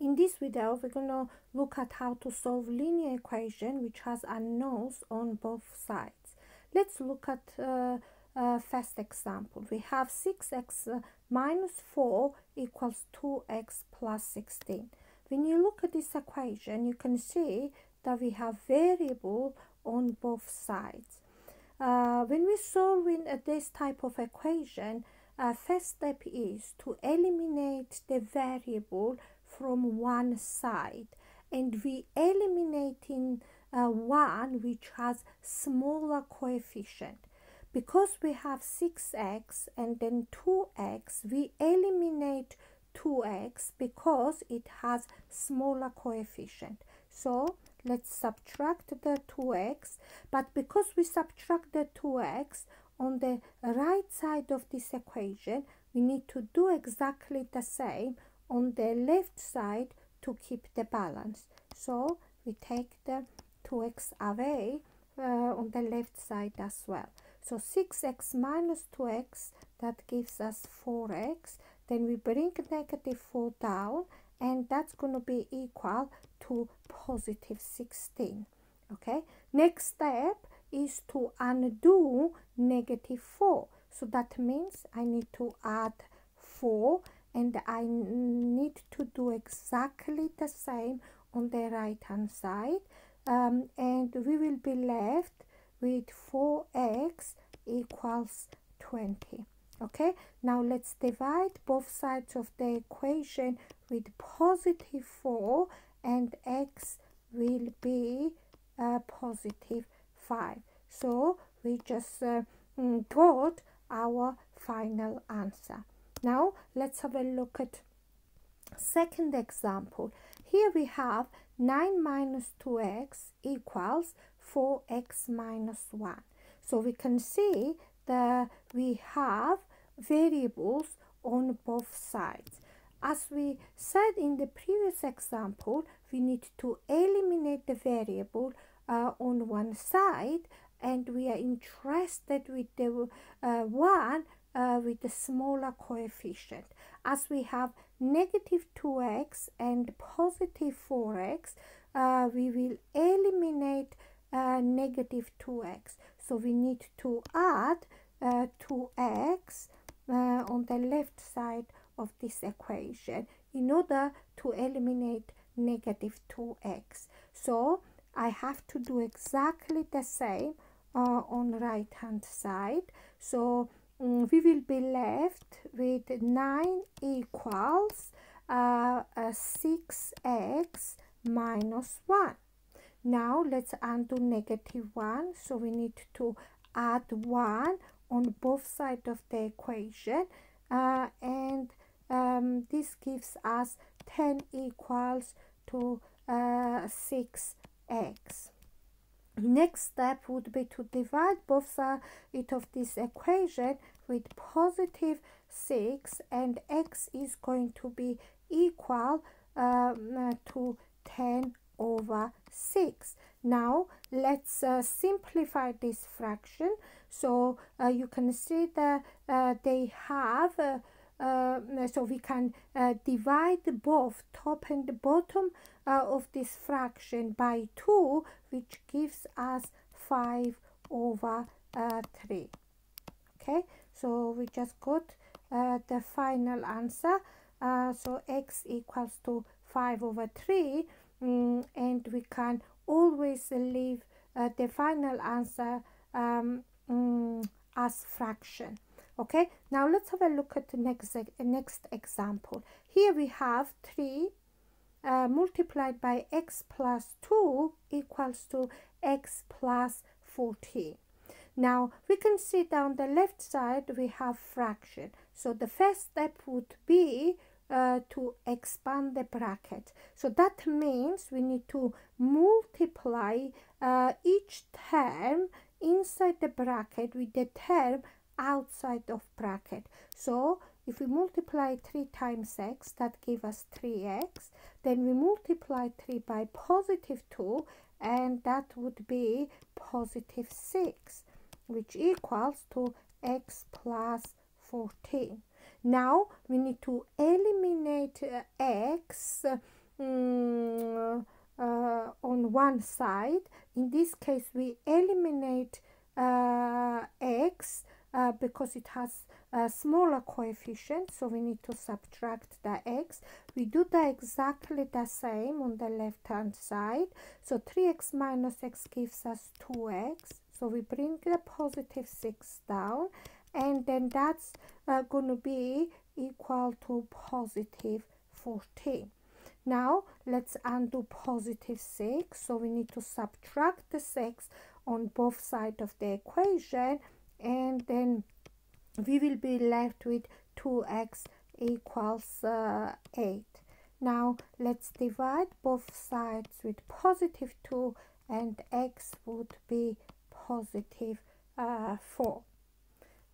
In this video, we're going to look at how to solve linear equation which has unknowns on both sides. Let's look at uh, uh, first example. We have 6x uh, minus 4 equals 2x plus 16. When you look at this equation, you can see that we have variable on both sides. Uh, when we solve in uh, this type of equation, uh, first step is to eliminate the variable from one side and we eliminating uh, one which has smaller coefficient. Because we have 6x and then 2x we eliminate 2x because it has smaller coefficient. So let's subtract the 2x but because we subtract the 2x on the right side of this equation we need to do exactly the same on the left side to keep the balance. So we take the 2x away uh, on the left side as well. So 6x minus 2x that gives us 4x then we bring negative 4 down and that's going to be equal to positive 16 okay? Next step is to undo negative 4 so that means I need to add 4 and I need to do exactly the same on the right hand side. Um, and we will be left with 4x equals 20 okay? Now let's divide both sides of the equation with positive 4 and x will be uh, positive 5 so we just uh, mm, got our final answer now let's have a look at second example. Here we have 9 minus 2x equals 4x minus 1 so we can see that we have variables on both sides. As we said in the previous example we need to eliminate the variable uh, on one side and we are interested with the uh, one uh, with the smaller coefficient. As we have negative 2x and positive 4x uh, we will eliminate uh, negative 2x so we need to add 2x uh, on the left side of this equation in order to eliminate negative 2x so I have to do exactly the same uh, on right hand side. So we will be left with 9 equals uh, 6x minus 1 now let's undo negative 1 so we need to add 1 on both sides of the equation. Uh, and um, this gives us 10 equals to uh, 6x next step would be to divide both sides of this equation with positive 6 and x is going to be equal um, to 10 over 6 now let's uh, simplify this fraction. So uh, you can see that uh, they have uh, so we can uh, divide both top and bottom of this fraction by 2 which gives us 5 over 3 okay so we just got the final answer. So x equals to 5 over 3 um, and we can always leave uh, the final answer um, um, as fraction okay now let's have a look at the next next example. Here we have 3 uh, multiplied by x plus 2 equals to x plus 14 now we can see down the left side we have fraction. So the first step would be uh, to expand the bracket. So that means we need to multiply uh, each term inside the bracket with the term outside of bracket. So if we multiply 3 times x, that gives us 3x. Then we multiply 3 by positive 2, and that would be positive 6, which equals to x plus 14. Now we need to eliminate uh, x um, uh, on one side. In this case, we eliminate uh, uh, because it has a smaller coefficient so we need to subtract the x. We do the exactly the same on the left hand side. So 3x minus x gives us 2x so we bring the positive 6 down and then that's uh, going to be equal to positive 14 now let's undo positive 6 so we need to subtract the 6 on both sides of the equation and then we will be left with 2x equals uh, 8 now let's divide both sides with positive 2 and x would be positive, uh, 4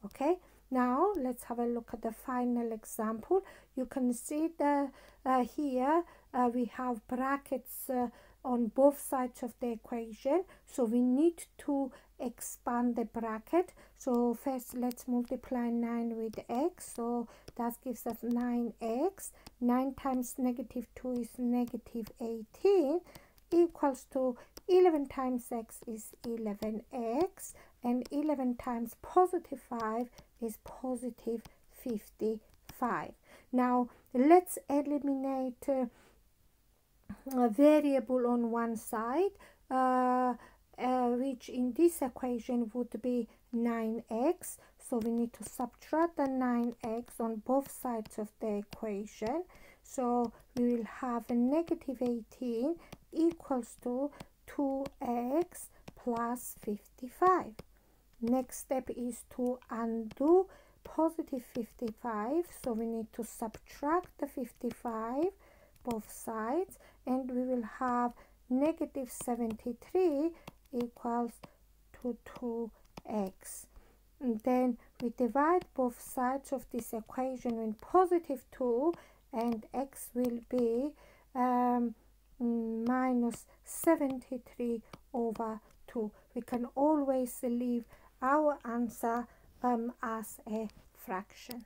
okay? Now let's have a look at the final example. You can see the uh, here uh, we have brackets uh, on both sides of the equation. So we need to expand the bracket. So first let's multiply 9 with x. So that gives us 9x 9 times negative 2 is negative 18 equals to 11 times x is 11x and 11 times positive 5 is positive 55 now let's eliminate uh, variable on one side uh, uh, which in this equation would be 9x so we need to subtract the 9x on both sides of the equation. So we will have a negative 18 equals to 2x plus 55 next step is to undo positive 55 so we need to subtract the 55 both sides and we will have negative 73 equals to 2x and then we divide both sides of this equation with positive 2 and x will be um, minus 73 over 2 we can always leave our answer um, as a fraction